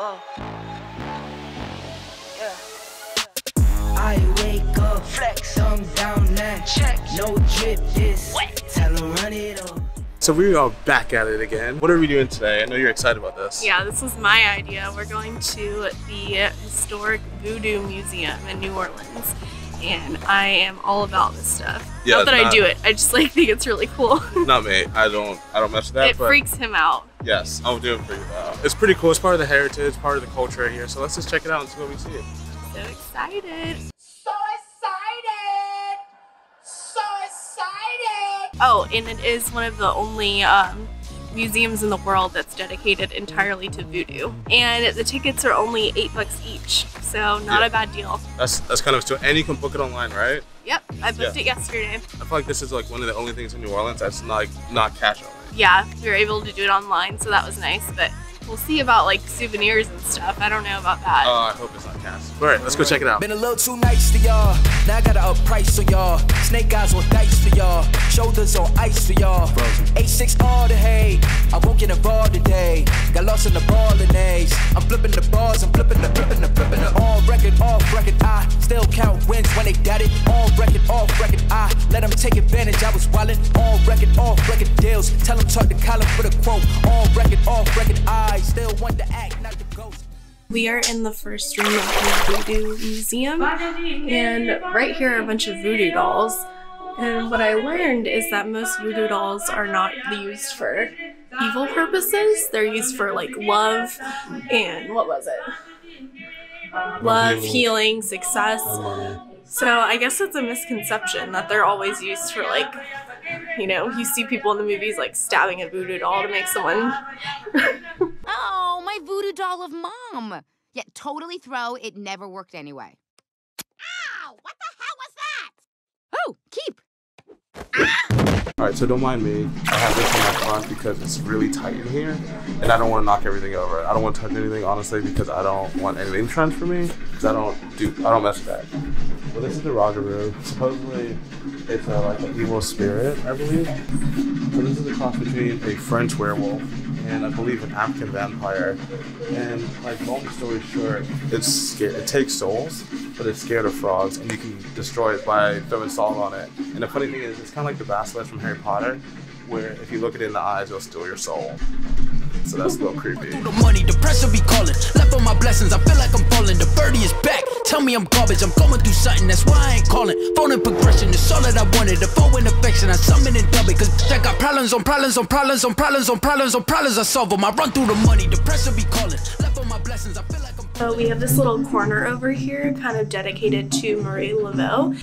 up. Yeah. I wake up, Flex. thumb down now. Check. No drip this. Wet. Tell 'em run it up. So we are back at it again. What are we doing today? I know you're excited about this. Yeah, this was my idea. We're going to the Historic Voodoo Museum in New Orleans. And I am all about this stuff. Yeah, Not that I do it, I just like think it's really cool. Not me. I don't. I don't mess with that. it but freaks him out. Yes, I'll do it for you though. It's pretty cool. It's part of the heritage, part of the culture here. So let's just check it out and see what we see. So excited. So excited! So excited! Oh, and it is one of the only um, museums in the world that's dedicated entirely to voodoo. And the tickets are only eight bucks each, so not Yeah. a bad deal. That's that's kind of so. And you can book it online, right? Yep, I booked Yeah. it yesterday. I feel like this is like one of the only things in New Orleans that's not like not cash only. Yeah, we were able to do it online, so that was nice. But we'll see about like souvenirs and stuff. I don't know about that. Uh, I hope it's not cash. All right, let's go check it out. Been a little too nice to y'all. Now I gotta up price on y'all. Snake eyes on dice for y'all. Shoulders on ice for y'all. A6 all the hate. I won't get involved today. Got lost in the ball and A's. I'm flipping the bars. I'm flipping the flipping the flipping the all record off record. I still count wins when they got it. On record off record. I let them take advantage. I was wildin'. On record off record deals. Tell them talk to Colin for the quote. On record off record. I still want to act, not the ghost. We are in the first room of the Voodoo Museum, and right here are a bunch of voodoo dolls. And what I learned is that most voodoo dolls are not used for evil purposes. They're used for like love and what was it? Love, healing, success. So I guess it's a misconception that they're always used for like, you know, you see people in the movies like stabbing a voodoo doll to make someone Oh, my voodoo doll of mom. Yeah, totally throw. It never worked anyway. Ow! What the hell was that? Oh, keep. All right, so don't mind me. I have this in my front because it's really tight in here, and I don't want to knock everything over. I don't want to touch anything, honestly, because I don't want anything to transfer me. Because I don't do, I don't mess with that. Well, this is the Rougarou. Supposedly, it's uh, like an evil spirit, I believe. So this is a cross between a French werewolf and I believe an African vampire. And like long story short, it's scared. It takes souls, but it's scared of frogs, and you can destroy it by throwing salt on it. And the funny thing is, it's kind of like the basilisk from Harry Potter, where if you look it in the eyes, it'll steal your soul. So that's a little creepy. The money, the pressure be calling. Left on my blessings, I feel like I'm falling. The birdie is back. Tell me I'm garbage, I'm going through something, that's why I ain't calling. Phone and progression is all that I wanted. The phone and affection, I summon and dub it. Cause I got problems on problems on problems on problems on problems on problems, I solve them. I run through the money, the pressure be calling. Left on my blessings, I feel like I'm. So we have this little corner over here kind of dedicated to Marie Laveau.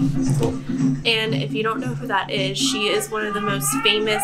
And if you don't know who that is, she is one of the most famous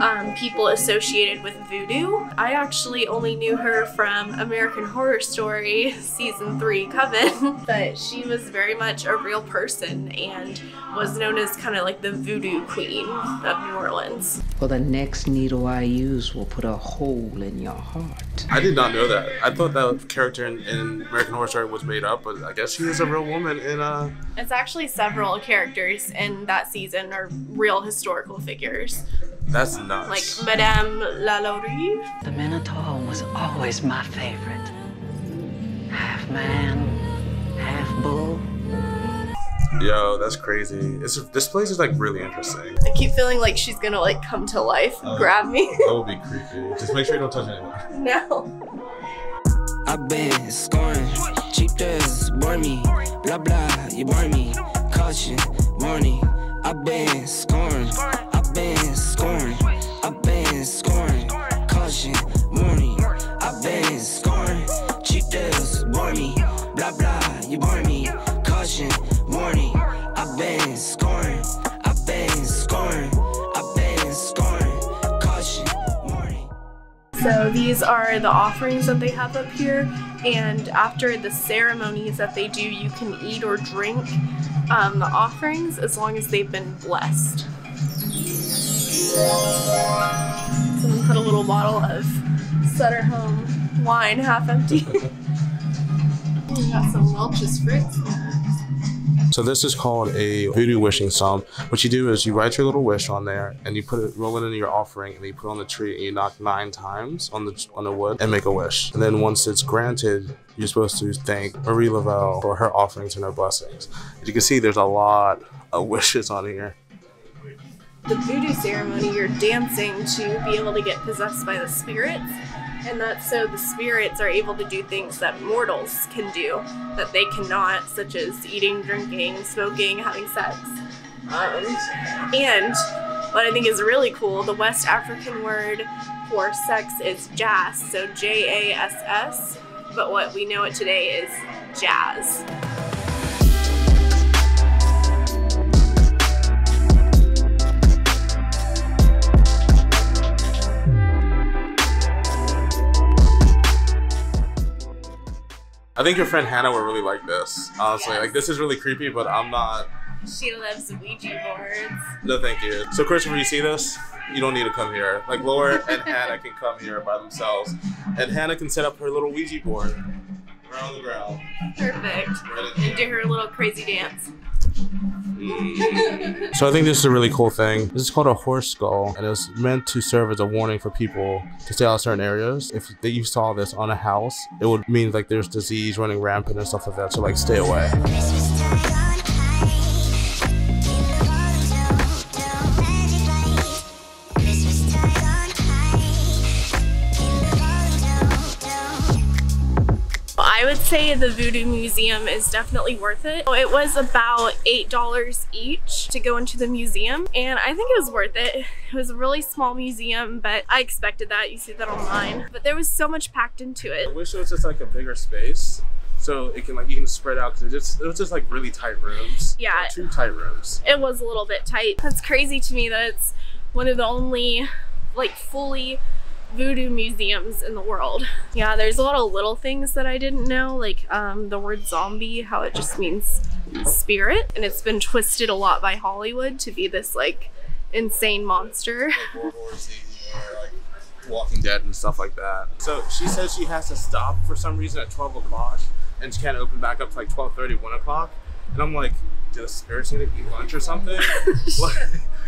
um, people associated with voodoo. I actually only knew her from American Horror Story season 3 Coven, but she was very much a real person and was known as kind of like the voodoo queen of New Orleans. Well, the next needle I use will put a hole in your heart. I did not know that. I thought that character in, in American Horror Story was made up, but I guess she is a real woman in uh It's actually several characters in that season are real historical figures. That's nuts. like nuts. Madame Lalaurie. The Minotaur was always my favorite. Half man, half bull. Yo, that's crazy. It's this place is like really interesting. I keep feeling like she's gonna like come to life and Oh. grab me. That would be creepy. Just make sure you don't touch anything. no. I've been scoring, cheap thrills, burn me, blah blah, you burn me, caution, warning. I've been scoring, I've been scoring, I've been scoring, caution, warning. I've been scoring, cheap thrills, burn me, blah blah, you burn me, caution, warning. I've been scoring, I've been scoring, I've been scoring, caution, warning. So these are the offerings that they have up here, and after the ceremonies that they do, you can eat or drink um, the offerings as long as they've been blessed. Someone put a little bottle of Sutter Home wine half empty. we got some Welch's fruit. So this is called a voodoo wishing psalm. What you do is you write your little wish on there and you put it, roll it into your offering, and you put it on the tree and you knock nine times on the on the wood and make a wish. And then once it's granted, you're supposed to thank Marie Laveau for her offerings and her blessings. As you can see, there's a lot of wishes on here. The voodoo ceremony, you're dancing to be able to get possessed by the spirits. And that's so the spirits are able to do things that mortals can do that they cannot, such as eating, drinking, smoking, having sex. Um, and what I think is really cool, the West African word for sex is jazz, so J A S S. But what we know it today is jazz. I think your friend Hannah would really like this. Honestly, Yes. like this is really creepy, but I'm not. She loves Ouija boards. No, thank you. So, Christopher, you see this? You don't need to come here. Like Laura and Hannah can come here by themselves, and Hannah can set up her little Ouija board on the ground. Perfect. Right And do her little crazy dance. So I think this is a really cool thing. This is called a horse skull, and it was meant to serve as a warning for people to stay out of certain areas. If you saw this on a house, it would mean like there's disease running rampant and stuff like that. So like stay away. Say the Voodoo Museum is definitely worth it. It was about $8 each to go into the museum, and I think it was worth it. It was a really small museum, but I expected that. You see that online. But there was so much packed into it. I wish it was just like a bigger space. So it can like you can spread out because it just it was just like really tight rooms. Yeah. Like, two tight rooms. It was a little bit tight. That's crazy to me that it's one of the only like fully voodoo museums in the world. Yeah, there's a lot of little things that I didn't know, like um, the word zombie, how it just means spirit, and it's been twisted a lot by Hollywood to be this like insane monster. World War Z or like Walking Dead and stuff like that. So she says she has to stop for some reason at 12 o'clock and she can't open back up to like 12:30, 1 o'clock. And I'm like, do the spirits need to eat lunch or something? like,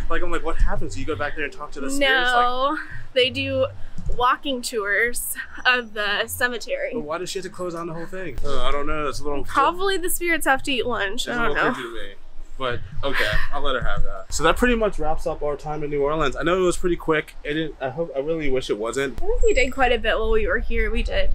like, I'm like, what happens? Do you go back there and talk to the spirits? Like, No, they do walking tours of the cemetery. but why does she have to close down the whole thing? Uh, I don't know. It's a little Probably the spirits have to eat lunch. It's I a don't little know. to me. But okay, I'll let her have that. So that pretty much wraps up our time in New Orleans. I know it was pretty quick. It didn't. I hope. I really wish it wasn't. I think we did quite a bit while we were here. We did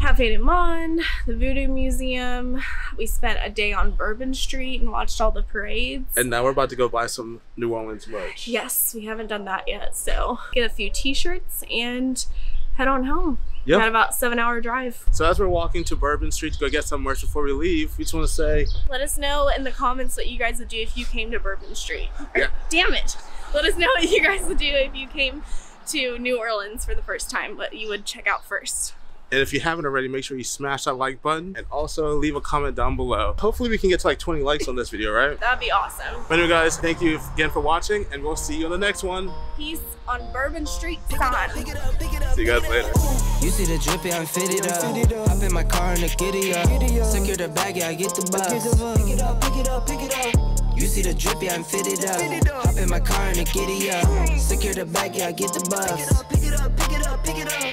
Cafe du Monde, the Voodoo Museum. We spent a day on Bourbon Street and watched all the parades. And now we're about to go buy some New Orleans merch. yes, we haven't done that yet. So get a few t-shirts and head on home. Yep. Got about seven hour drive. So as we're walking to Bourbon Street to go get some merch before we leave, we just want to say Let us know in the comments what you guys would do if you came to Bourbon Street. Yeah. Damn it. Let us know what you guys would do if you came to New Orleans for the first time, what you would check out first. And if you haven't already, make sure you smash that like button and also leave a comment down below. Hopefully we can get to like 20 likes on this video, right? That'd be awesome. But anyway guys, thank you again for watching and we'll see you on the next one. Peace on Bourbon Street sign. See you guys later. You see the drip, yeah, I'm fitted up. Hop in my car and the giddy up. Secure the bag, yeah, I get the bus. Pick it up, pick it up, pick it up. You see the drip, yeah, I'm fitted up. Hop in my car and the giddy up. Secure the bag, yeah, I get the bus. Pick it up, pick it up, pick it up.